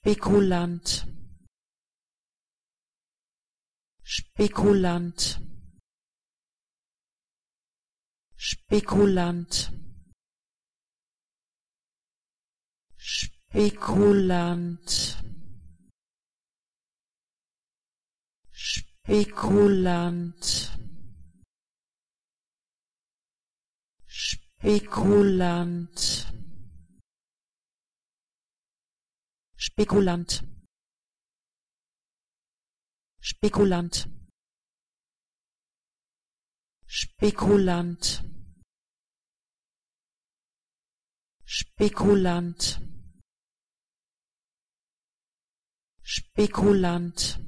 Spekulant. Spekulant. Spekulant. Spekulant. Spekulant. Spekulant Spekulant. Spekulant. Spekulant. Spekulant. Spekulant